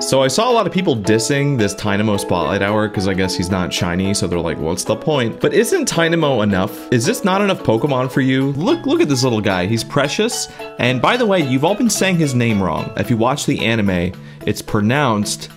So I saw a lot of people dissing this Tynamo Spotlight Hour because I guess he's not shiny, so they're like, what's the point? But isn't Tynamo enough? Is this not enough Pokemon for you? Look, look at this little guy. He's precious. And by the way, you've all been saying his name wrong. If you watch the anime, it's pronounced